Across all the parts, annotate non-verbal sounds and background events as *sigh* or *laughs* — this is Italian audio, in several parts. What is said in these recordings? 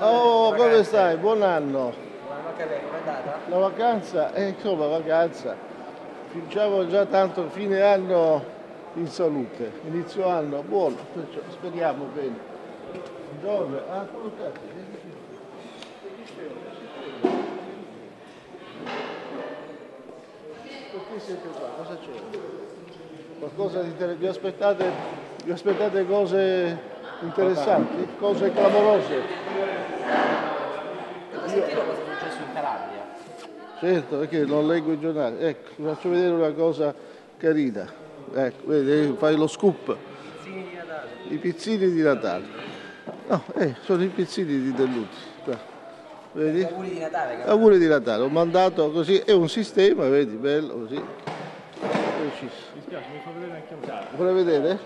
Oh, come stai? Buon anno. Buon anche a lei, com'è andata? La vacanza? Eh, insomma, vacanza. Diciamo già tanto fine anno in salute, inizio anno buono, perciò speriamo bene. Dove? Ah, quello. Perché siete qua? Cosa c'è? Qualcosa di? Vi aspettate, vi aspettate cose interessanti? Cose clamorose? Ma sentire cosa è successo in Calabria? Certo, perché non leggo i giornali. Ecco, vi faccio vedere una cosa carina. Ecco, vedi, fai lo scoop. I pizzini di Natale. No, eh, sono i pizzini di Delluti. Qua. Vedi? Auguri di Natale. Auguri di Natale, ho mandato così, è un sistema, vedi, bello così. Precisissimo. Vuole vedere?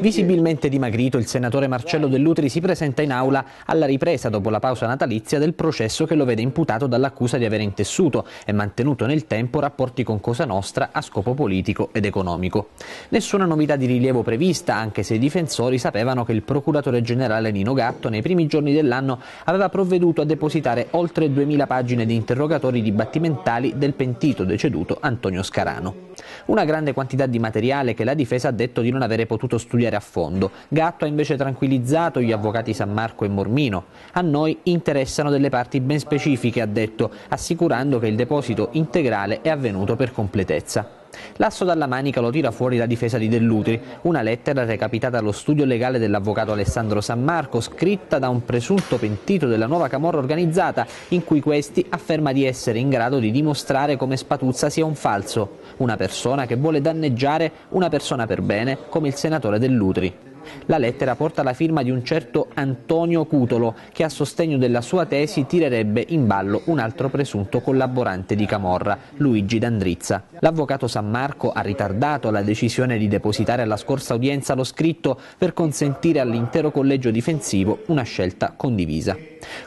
Visibilmente dimagrito, il senatore Marcello Dell'Utri si presenta in aula alla ripresa dopo la pausa natalizia del processo che lo vede imputato dall'accusa di aver intessuto e mantenuto nel tempo rapporti con Cosa Nostra a scopo politico ed economico. Nessuna novità di rilievo prevista, anche se i difensori sapevano che il procuratore generale Nino Gatto nei primi giorni dell'anno aveva provveduto a depositare oltre 2000 pagine di interrogatori dibattimentali del pentito deceduto Antonio Scarano. Una grande quantità di materiale che la difesa ha detto di non avere potuto studiare a fondo. Gatto ha invece tranquillizzato gli avvocati San Marco e Mormino. A noi interessano delle parti ben specifiche, ha detto, assicurando che il deposito integrale è avvenuto per completezza. L'asso dalla manica lo tira fuori la difesa di Dell'Utri, una lettera recapitata allo studio legale dell'avvocato Alessandro San Marco, scritta da un presunto pentito della nuova camorra organizzata, in cui questi afferma di essere in grado di dimostrare come Spatuzza sia un falso, una persona che vuole danneggiare una persona per bene come il senatore Dell'Utri. La lettera porta la firma di un certo Antonio Cutolo, che a sostegno della sua tesi tirerebbe in ballo un altro presunto collaborante di Camorra, Luigi D'Andrizza. L'avvocato San Marco ha ritardato la decisione di depositare alla scorsa udienza lo scritto per consentire all'intero collegio difensivo una scelta condivisa.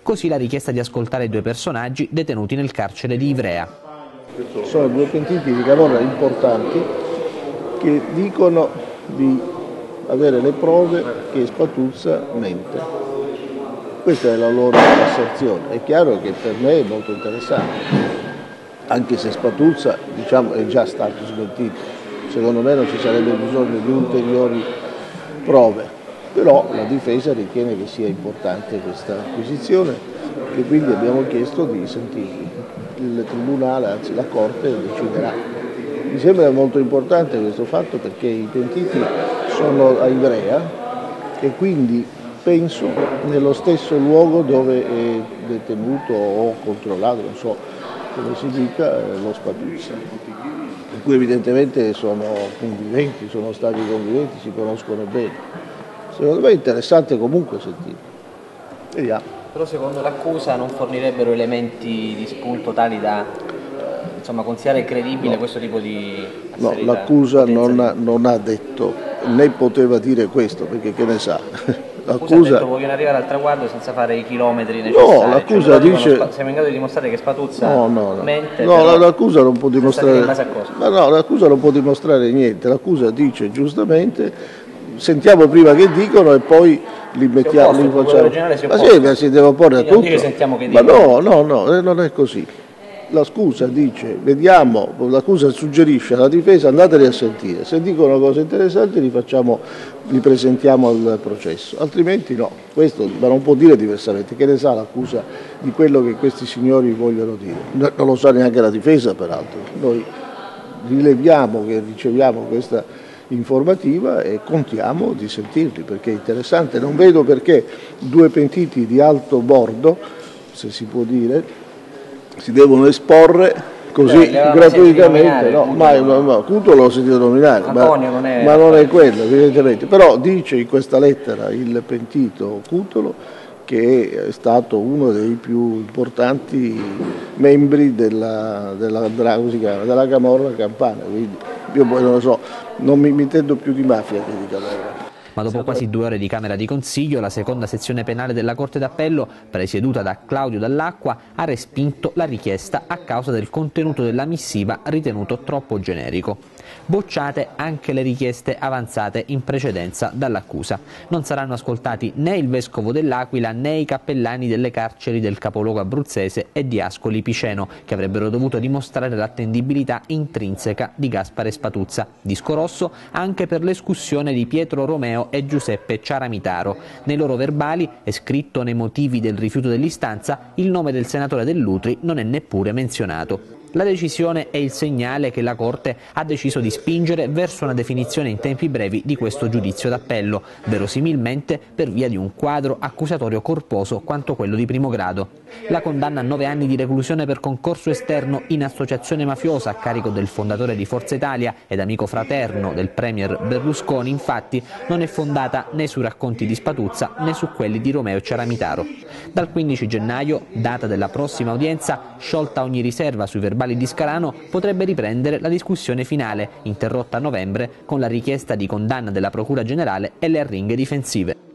Così la richiesta di ascoltare i due personaggi detenuti nel carcere di Ivrea. Sono due pentiti di Camorra importanti che dicono di avere le prove che Spatuzza mente. Questa è la loro asserzione. È chiaro che per me è molto interessante, anche se Spatuzza diciamo, è già stato smentito. Secondo me non ci sarebbe bisogno di ulteriori prove, però la difesa ritiene che sia importante questa acquisizione e quindi abbiamo chiesto di sentirli. Il Tribunale, anzi la Corte, deciderà. Mi sembra molto importante questo fatto perché i pentiti sono a Ivrea e quindi penso nello stesso luogo dove è detenuto o controllato, non so come si dica, eh, lo Spatuzza. Per cui evidentemente sono conviventi, sono stati conviventi, si conoscono bene. Secondo me è interessante comunque sentire. Vediamo. Però secondo l'accusa non fornirebbero elementi di spunto tali da insomma, considerare credibile questo tipo di No, l'accusa non non ha detto né poteva dire questo, perché che ne sa. *laughs* L'accusa ha detto vogliono arrivare al traguardo senza fare i chilometri necessari. Cioè, l'accusa dicono, dice- "Spa- siamo in grado di dimostrare che Spatuzza No, no, no. mente, No, l'accusa non può dimostrare. Ma no, l'accusa non può dimostrare niente. L'accusa dice giustamente, sentiamo prima che dicono e poi li mettiamo, opposta, li facciamo. Ma sì, ma si deve opporre a tutto. che ma dicono. no, no, no, eh, non è così. La scusa dice, vediamo, l'accusa suggerisce alla difesa andateli a sentire, se dicono cose interessanti li, facciamo, li presentiamo al processo, altrimenti no, questo non può dire diversamente, che ne sa l'accusa di quello che questi signori vogliono dire, No- non lo sa neanche la difesa peraltro, noi rileviamo che riceviamo questa informativa e contiamo di sentirli perché è interessante, non vedo perché due pentiti di alto bordo, se si può dire, si devono esporre così avevamo gratuitamente, no, ma, Cutolo. ma, ma Cutolo l'ho sentito nominare, ma, non è- ma non è quello evidentemente, però dice in questa lettera il pentito Cutolo che è stato uno dei più importanti membri della, della, della, della Camorra Campana, quindi io poi non lo so, non mi, mi intendo più di mafia che di Camorra. Ma dopo quasi due ore di Camera di Consiglio la seconda sezione penale della Corte d'Appello, presieduta da Claudio Dall'Acqua, ha respinto la richiesta a causa del contenuto della missiva ritenuto troppo generico. Bocciate anche le richieste avanzate in precedenza dall'accusa. Non saranno ascoltati né il vescovo dell'Aquila né i cappellani delle carceri del capoluogo abruzzese e di Ascoli Piceno, che avrebbero dovuto dimostrare l'attendibilità intrinseca di Gaspare Spatuzza. Disco rosso anche per l'escussione di Pietro Romeo e Giuseppe Ciaramitaro. Nei loro verbali è scritto nei motivi del rifiuto dell'istanza il nome del senatore Dell'Utri non è neppure menzionato. La decisione è il segnale che la Corte ha deciso di spingere verso una definizione in tempi brevi di questo giudizio d'appello, verosimilmente per via di un quadro accusatorio corposo quanto quello di primo grado. La condanna a nove anni di reclusione per concorso esterno in associazione mafiosa a carico del fondatore di Forza Italia ed amico fraterno del premier Berlusconi, infatti, non è fondata né sui racconti di Spatuzza né su quelli di Romeo Ciaramitaro. Dal 15 gennaio, data della prossima udienza, sciolta ogni riserva sui verbali di Scarano, potrebbe riprendere la discussione finale, interrotta a novembre con la richiesta di condanna della Procura Generale e le arringhe difensive.